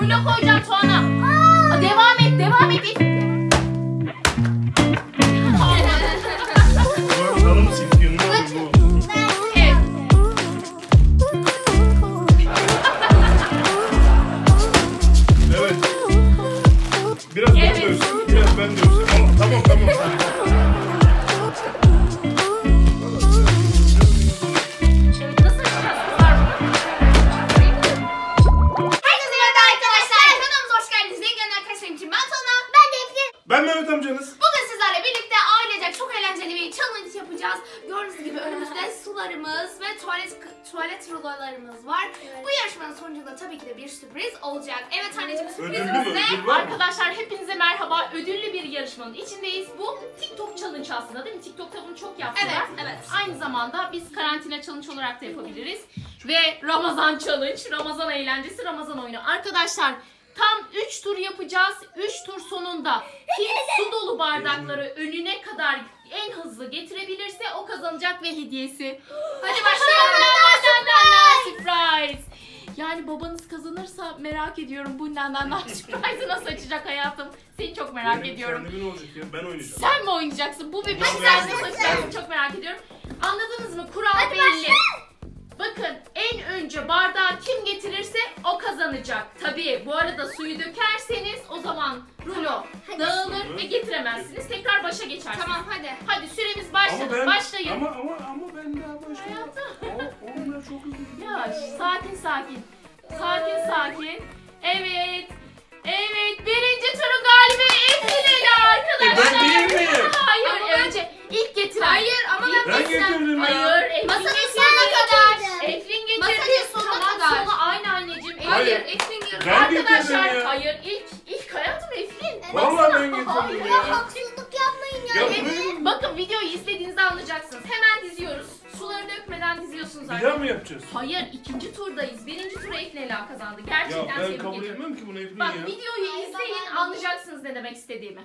rulo koyacağım. Aa, Devam et, devam et. Olacak. Evet anneciğim Ödüllü mü? sürprizimiz ne? Ödül var mı? Arkadaşlar hepinize merhaba. Ödüllü bir yarışmanın içindeyiz. Bu TikTok challenge aslında değil mi? TikTok'ta bunu çok yaptılar. Evet, evet. Aynı zamanda biz karantina challenge olarak da yapabiliriz. Ve Ramazan challenge, Ramazan eğlencesi, Ramazan oyunu. Arkadaşlar tam 3 tur yapacağız. 3 tur sonunda kim su dolu bardakları önüne kadar en hızlı getirebilirse o kazanacak ve hediyesi. Hadi başlayalım. Surprise. Yani babanız kazanırsa merak ediyorum bu nanana surprise'ı nasıl açacak hayatım. Seni çok merak Benim ediyorum. Kendimin olacak ya. Ben oynayacağım. Sen mi oynayacaksın? Bu bebeği Ya sen ben- nasıl açacaksın? Çok merak ediyorum. Anladınız mı? Kural belli. Bakın en önce bardağı kim getirirse o kazanacak. Tabii bu arada suyu dökerseniz o zaman rulo dağılır ve getiremezsiniz. Tekrar başa geçersiniz. Tamam hadi. Hadi süremiz başladı. Ama ben, Başlayın. Ama ama ama ben daha başlayayım. Hayatım. Çok hızlı. Yavaş, sakin sakin. Sakin sakin. Evet. Evet, birinci turun galibi Eflin arkadaşlar. E ben değil miyim? Hayır, Ama önce ilk getiren. Hayır ama ben Ben getirdim ya. Hayır, Eflin Masanın getirdi. sonuna kadar. Eflin getirdi. Masanın sonuna kadar. sonu aynı anneciğim. Hayır, Eflin. Getirdim Arkadaşlar, ya. hayır ilk ilk hayatım Eflin. Vallahi ben getirdim ya. haksızlık yapmayın Ya Bakın videoyu izlediğinizde anlayacaksınız. Hemen diziyoruz. Suları dökmeden diziyorsunuz bir daha mı yapacağız? Hayır, ikinci turdayız. Birinci tura Eflin Ela kazandı. Ya Gerçekten ben tebrik kabul ediyorum. etmem ki bunu Eflin Bak ya. videoyu izleyin anlayacaksınız ne demek istediğimi.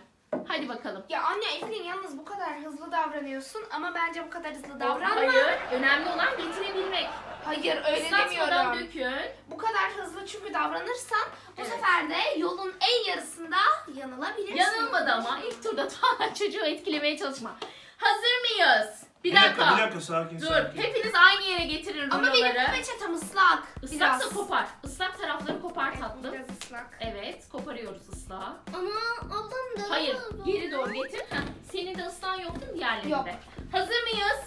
Hadi bakalım. Ya anne Eflin yalnız bu kadar hızlı davranıyorsun ama bence bu kadar hızlı davranma. Hayır, önemli olan getirebilmek. Hayır öyle Islatmadan demiyorum. dökün. Bu kadar hızlı çünkü davranırsan bu Evet. sefer de yolun en yarısında yanılabilirsin. Yanılmadı ama ilk turda Tuana çocuğu etkilemeye çalışma. Hazır mıyız? Bir, Bir dakika, dakika. bir dakika sakin Dur, sakin. hepiniz aynı yere getirin Ama benim ruloları. peçetem ıslak. Islaksa kopar. Islak tarafları kopar tatlım. Biraz ıslak. Evet, koparıyoruz ıslağı. Ama ablam da Hayır, geri doğru getir. Heh, senin de ıslahın yok değil mi diğerlerinde? Yok. Hazır mıyız?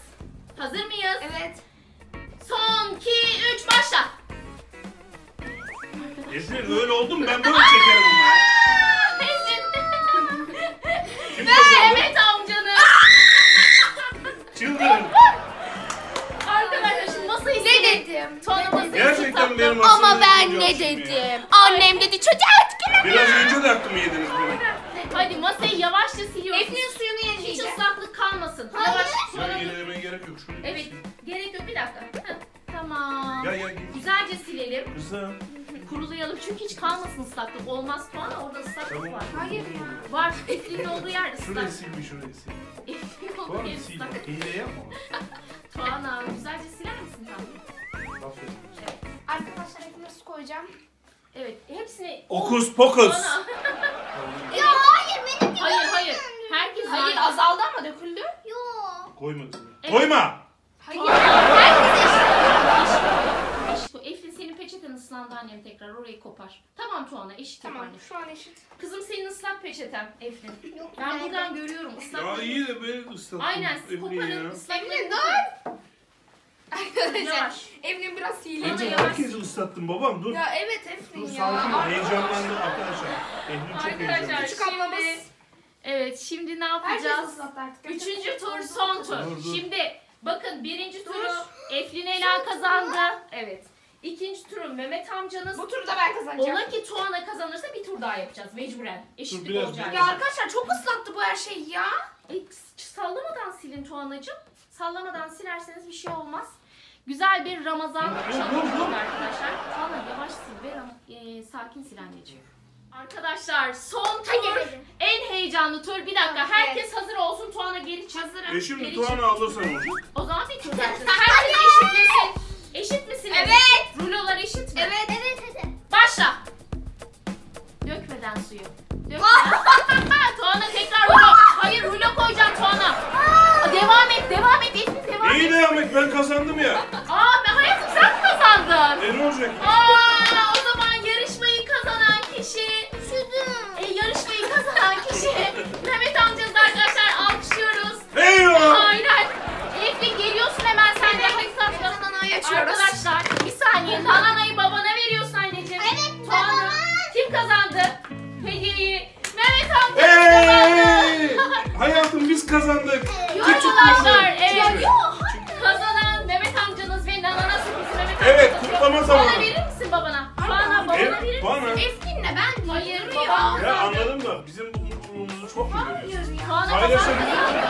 Hazır mıyız? Evet. Son 2 3 başla. Eflin öyle oldu mu ben böyle çekerim De aklımı yediniz bunu. Hadi masayı yavaşça siliyoruz. Eflin suyunu Hiç ıslaklık kalmasın. Yavaş. Sana gelemeye gerek yok. Şöyle Evet. Gerek yok bir dakika. Heh, Tamam. Ya ya. Güzelce silelim. Kızım. Kurulayalım çünkü hiç kalmasın ıslaklık. Olmaz Tuana orada ıslaklık Tamam. var. Hayır ya. Var. Eflin olduğu yer Şurayı ıslak. sil bir şurayı sil. Eflin olduğu Tamam yer sil. ıslak. Hile yapma. Tuana güzelce siler misin tatlım? Aferin. Arkadaşlar su koyacağım. Evet. Hepsini Okus pokus. Ya hayır benim Hayır hayır. Herkes Hayır aynı. azaldı ama döküldü. Yok. Koyma. Evet. Koyma. Hayır. Herkes eşit. Eşit o. Eflin senin peçeten ıslandı annem tekrar orayı kopar. Tamam Tuana eşit Tamam tamam. şu an eşit. Kızım senin ıslak peçeten Eflin. Ben buradan görüyorum ıslak. Ya iyi de beni ıslattın. Aynen koparın ıslaklığı. Eflin dur. Arkadaşlar Yavaş. Eflin biraz hile. Bana Önce yavaş. herkesi ıslattın babam dur. Ya evet Eflin Dur ya. sakin heyecanlandı arkadaşlar. Eflin çok Arkadaşlar heyecanlı. Küçük ablamız. şimdi... Evet şimdi ne Herkes yapacağız? ıslattı artık. Üçüncü tur son tur. Dur, dur. Şimdi bakın birinci turu Eflin Ela kazandı. Evet. İkinci turu Mehmet amcanız. Bu turda ben kazanacağım. Ola ki Tuana kazanırsa bir tur daha yapacağız mecburen. Eşitlik biraz olacak. Ya arkadaşlar çok ıslattı bu her şey ya. E, sallamadan silin Tuana'cığım. Sallamadan silerseniz bir şey olmaz. Güzel bir Ramazan dur. arkadaşlar. Tuana yavaş sil ve e, sakin sil anneciğim. Arkadaşlar son tur. Hadi. En heyecanlı tur. Bir dakika. Evet. Herkes hazır olsun. Tuana geri çık. Hazırım. E şimdi Geri Tuğan'ı alırsan olacak. O zaman bir tur yapacağız. Herkes eşitlesin. Eşit misiniz? Evet. Rulolar eşit mi? Evet. Evet hadi. Başla. suyu. Dök. Tuana tekrar rulo. Hayır rulo koyacağım Tuana. Devam et devam et Eflin devam et ben kazandım ya. Aa ben hayatım sen mi kazandın? E ne olacak? Aa Arkadaşlar evet. Yok. Kazanan Mehmet amcanız ve Nana'na sürprizi Mehmet Evet, amcanız. kutlama Bana zamanı. verir misin babana? Bana babana Evet, verir misin? bana. Efkin'le ben Hayır, değil. babam. Ya anladım da bizim bu mutluluğumuzu çok mu görüyorsun? Tuana Paylaşalım. kazandı.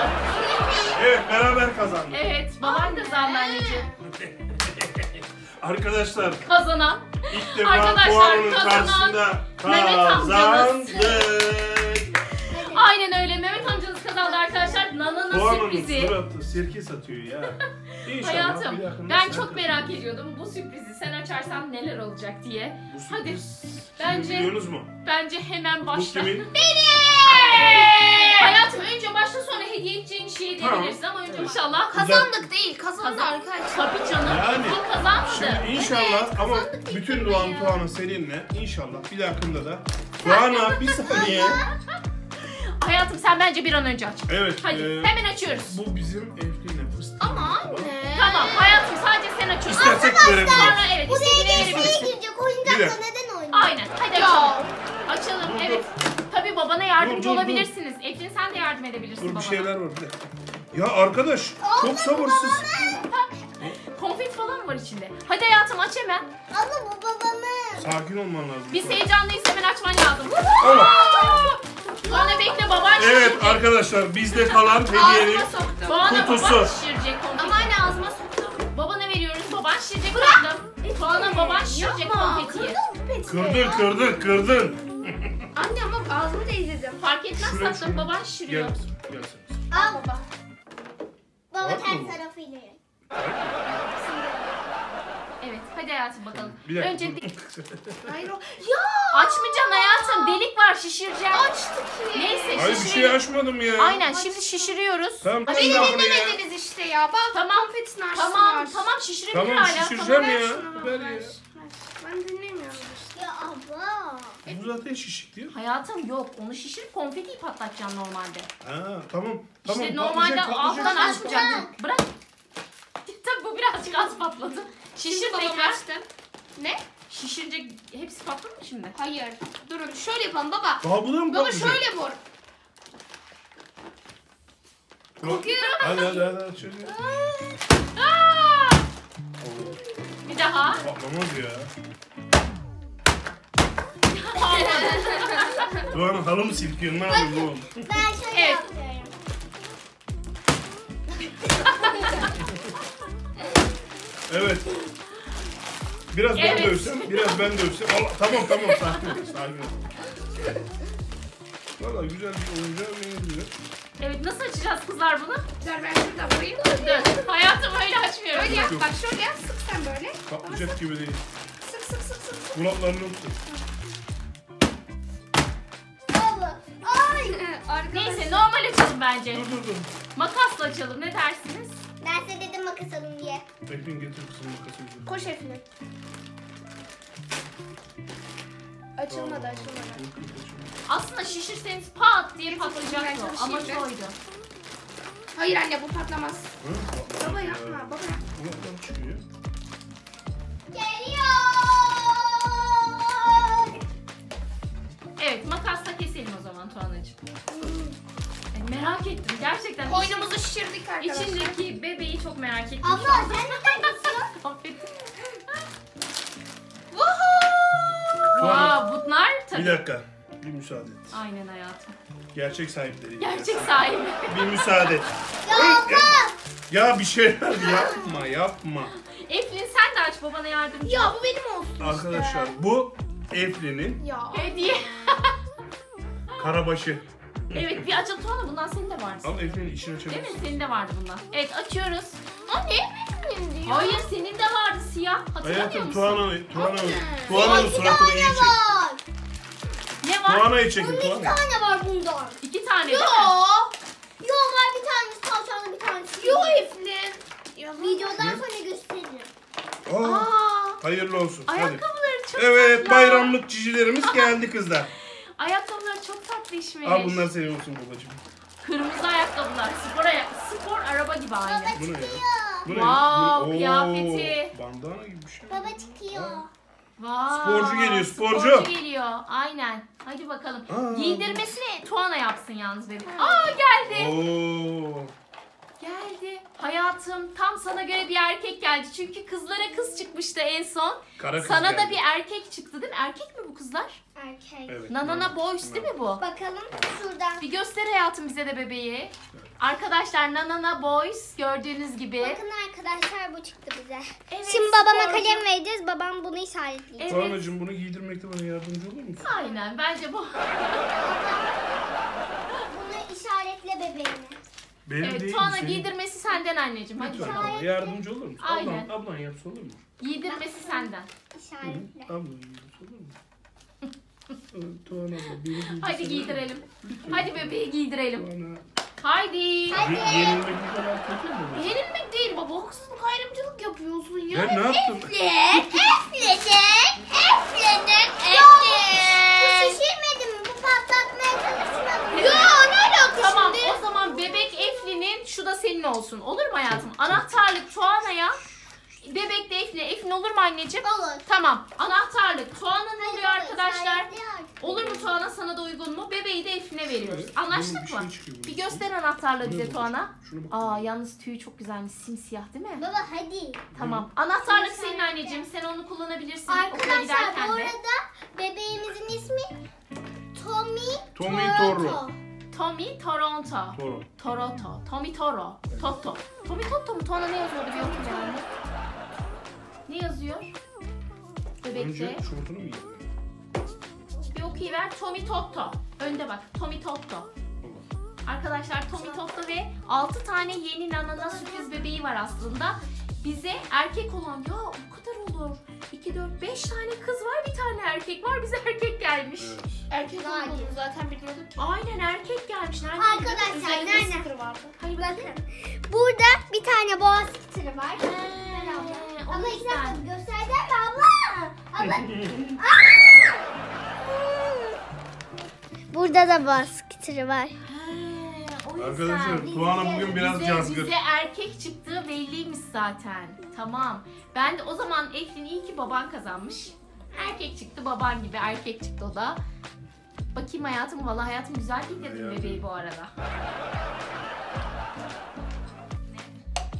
Evet beraber kazandık. Evet, baban kazandı anneciğim. Arkadaşlar Kazanan. ilk defa Arkadaşlar, puanının kazanan karşısında Mehmet amcamız. kazandık. Puanının sürprizi. suratı sirke satıyor ya. İnşallah Hayatım, bir yakında ben sen çok merak ediyordum bu sürprizi sen açarsan neler olacak diye. Bu Hadi. sürpriz Bence- biliyorsunuz mu? Bence hemen Bu başla. kimin? Hayatım önce başla sonra hediye edeceğin şeyi Tamam. diyebilirsin ama önce inşallah Kazandık değil. Kazandı Kazan- arkadaşlar. Tabii canım. Yani. Kim kazandı? Şimdi inşallah ama bütün Doğan Tuğan'ın seninle inşallah bir dakikada da Tuğan'a bir saniye. Hayatım sen bence bir an önce aç. Evet. Hadi e, hemen açıyoruz. bu bizim Eflin'e fıstık. Ama anne. Tamam hayatım sadece sen açıyorsun. İstersek verebiliriz. Sonra evet Buraya istediğini girecek Bir oyuncakla neden oynuyor? Aynen hadi açalım. Açalım Dur, evet. Tabii babana yardımcı Dur, dur, dur. olabilirsiniz. Eflin sen de yardım edebilirsin Dur bir babana. şeyler var bir dakika. Ya arkadaş çok sabırsız. Konfet falan var içinde. Hadi hayatım aç hemen. Abla bu babamın. Sakin olman lazım. Biz heyecanlıyız hemen açman lazım. Allah. Bana bekle baban Evet şişirecek. arkadaşlar bizde kalan hediyenin Ağzıma soktum. Bana kutusu. baban şişirecek konfeti. Ama anne ağzıma soktum. Babana veriyoruz baban şişirecek tatlım. Bana baban şişirecek konfetiyi. Kırdın peti. kırdın kırdın kırdın. Anne ama ağzımı değdirdim. Fark etmez Şuraya, tatlım şuraya. baban şişiriyor. gel sen. Al baba. Baba Var mı bu? ters tarafıyla. yiyor. Hadi hayatım bakalım. Bir dakika. Önce dur. Hayır o. Ya. açmayacaksın hayatım delik var şişireceğim. Açtı ki. Neyse Hayır bir şişirelim. şey açmadım ya. Aynen şimdi şişiriyoruz. Tamam Beni tamam ya. dinlemediniz işte ya. Bak Tamam. konfetin açsın Tamam tamam şişirebilir Tamam hala. şişireceğim ya. Ver ver, ya. Ben dinlemiyorum işte. Ya abla. Bu zaten şişik diyor. Hayatım yok onu şişirip konfetiyi patlatacaksın normalde. Ha tamam. Tamam. işte normalde patlayacak, alttan patlayacak. açmayacaksın. Bırak. Tabii bu birazcık az patladı. Şişir babam tekrar. açtı. Ne? Şişirecek hepsi patladı mı şimdi? Hayır. Durun şöyle yapalım baba. Daha bu da mı Baba şöyle vur. Korkuyorum. Hadi hadi hadi. hadi şöyle. Aa! Bir daha. Patlamaz ya. Doğan halı mı silkiyorsun? Ne yapıyorsun oğlum? Ben şöyle Evet. yapıyorum. Evet. Biraz ben Evet. dövsem, biraz ben dövsem. Allah, tamam tamam sakin ol, sakin ol. Valla güzel bir oyuncağa benziyor. Evet nasıl açacağız kızlar bunu? Dur ben şurada vurayım. Dur. Hayatım öyle açmıyorum. Öyle yap. Bak şöyle yap. Sık sen böyle. Patlayacak gibi değil. Sık sık sık sık. sık. Kulaklarını tut. Abla. Ay. Arkadaşlar. Neyse normal açalım bence. Dur dur dur. Makasla açalım ne dersiniz? Ben size dedim makas alın diye. Efrin getir kızım makası. Koş Eflin. Açılmadı açılmadı. Aslında şişirseniz pat diye patlayacaktı o. Ama oydu. Hayır anne bu patlamaz. Hı? Baba yapma baba çıkıyor. Geliyor. Evet makasla keselim o zaman Tuana'cığım. Merak ettim gerçekten. Koynumuzu şişirdik arkadaşlar. İçindeki bebeği çok merak ettim. Abla sen neden. Woohoo! Tuana, Wow, bunlar Bir tabii. dakika. Bir müsaade et. Aynen hayatım. Gerçek sahipleri. Gerçek sahibi. Bir müsaade et. Ya abla. Ya bir şeyler yapma yapma. Eflin sen de aç babana yardımcı. Ya bu benim olsun Arkadaşlar işte. bu Eflin'in Ya. Hediye. karabaşı. Evet bir açın Tuana bundan senin de vardı. Eflin'in içini Değil açabilirsin. mi? Senin de vardı bundan. Evet açıyoruz. Anne benim diyor. Hayır senin de vardı siyah. Hatırlamıyor Hayatım musun? Anne. Tuana'nın İki suratını tane iyi çek. var. Ne var? Tuana'yı çekin Bunun iki tane var bundan. İki tane Yo. değil mi? Yo var bir tanesi tavşanlı bir tanesi. Yo Eflin. Videodan Ne? sonra gösteririm. Aa, Aa, hayırlı olsun. Hadi. ayakkabıları çok Evet tatlı. bayramlık cicilerimiz geldi kızlar. Ayakkabıları çok tatlışmış. Al bunlar senin olsun babacığım. Kırmızı ayakkabılar. Spor, ayak spor araba gibi aynı. Bu ne ya? Çıkıyor. Bu ne? Wow, Bu ne? Oo, kıyafeti. Bandana gibi bir şey. Baba çıkıyor. Vay, Sporcu geliyor, sporcu. Sporcu geliyor. Aynen. Hadi bakalım. Aa. Giydirmesini Tuana yapsın yalnız bebek. Aa geldi. Oo. Geldi. Hayatım tam sana göre bir erkek geldi. Çünkü kızlara kız çıkmıştı en son. Kara kız sana da geldi. bir erkek çıktı değil mi? Erkek mi bu kızlar? Erkek. Evet. Nanana Boys değil mi bu? Bakalım şuradan. Bir göster hayatım bize de bebeği. Arkadaşlar Nanana Boys gördüğünüz gibi. Bakın arkadaşlar bu çıktı bize. Evet, Şimdi babama sporcu. kalem vereceğiz. Babam bunu işaretleyecek. Evet. Tuana'cığım bunu giydirmekte bana yardımcı olur musun? Aynen bence bu. Bunu işaretle bebeğine. Benim Evet değil Tuana senin. giydirmesi senden anneciğim. Hadi Lütfen bana yardımcı olur musun? Aynen. Ablan, ablan yapsa olur mu? Giydirmesi senden. İşaretle. Ablan yapsa olur mu? Tuana abla beni giydirsene. Hadi giydirelim. Lütfen. Hadi bebeği giydirelim. Tuana. Haydi. Ye- Yenilmek bu kadar kötü mü? Yenilmek değil baba. Haksızlık ayrımcılık yapıyorsun ya. Ben ne yaptım? Efledik. Efledik. Bu şişirmedi mi? Bu patlatmaya çalışmadı mı? Ya ne alaka Tamam şimdi? o zaman bebek Eflin'in şu da senin olsun. Olur mu hayatım? Anahtarlık Tuana'ya. Bebek de Eflin'e. Eflin olur mu anneciğim? Olur. Tamam. Anahtarlık Tuana'nın oluyor arkadaşlar. Olur mu Tuana sana da uygun mu? Bebeği de Eflin'e veriyoruz. Anlaştık mı? şey Bir göster anahtarlığı bize? Tuana. Aa yalnız tüyü çok güzelmiş. Simsiyah değil mi? Baba hadi. Tamam. Anahtarlık senin anneciğim. Sen onu kullanabilirsin. Arkadaşlar giderken bu arada bebeğimizin ismi Tommy Tommy. Toro. Tommy Toronto. Toro. Toroto. Tommy Toro. Toto. Tommy Toto mu? Tuana ne yazıyordu bir yani. Ne yazıyor? Bebekte. Önce şortunu mu giydin? Bir okuyuver. Tommy Toto. Önde bak. Tommy Toto. Arkadaşlar Tommy Toto ve 6 tane yeni nanana sürpriz bebeği var aslında. Bize erkek olan ya o kadar olur. 2, 4, 5 tane kız var bir tane erkek var. Bize erkek gelmiş. Evet. Erkek Nadir. olduğunu zaten biliyorduk ki. Aynen erkek gelmiş. Nereden Arkadaşlar Üzerinde nerede? sticker vardı. Hayır Bakın. Burada bir tane boğaz skiteri var. Abla. Abla iki dakika göstereceğim mi abla? Abla. Burada da boğaz skiteri var. He, o yüzden. Arkadaşlar Tuana bugün biraz bize, cazgır. bize erkek çıktığı belliymiş zaten. Tamam. Ben de o zaman Eflin iyi ki baban kazanmış. Erkek çıktı baban gibi erkek çıktı o da. Bakayım hayatım valla hayatım güzel giydirdin Hayatım. bebeği bu arada.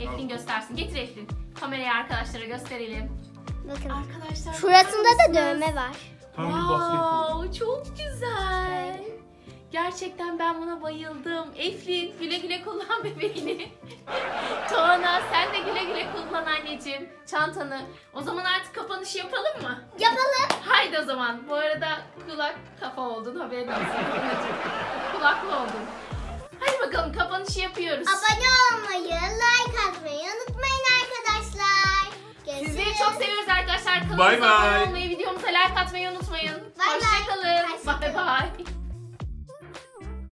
Eflin göstersin. Getir Eflin. Kamerayı arkadaşlara gösterelim. Bakın. Arkadaşlar. Şurasında da dövme var. Tam bir basketbol. Wow, çok güzel. Gerçekten ben buna bayıldım. Eflin güle güle kullan bebeğini. Tuana sen de güle güle kullan anneciğim çantanı. O zaman artık kapanış yapalım mı? Yapalım. Haydi o zaman. Bu arada kulak kafa oldun haberin olsun. Kulaklı oldun. Hadi bakalım kapanışı yapıyoruz. Abone olmayı, like atmayı unutmayın arkadaşlar. Görüşürüz. Sizleri çok seviyoruz arkadaşlar. Kanalımıza Bye bye. abone olmayı, videomuza like atmayı unutmayın. Bye bye. Hoşçakalın. Hoşça Bye kalın. bye.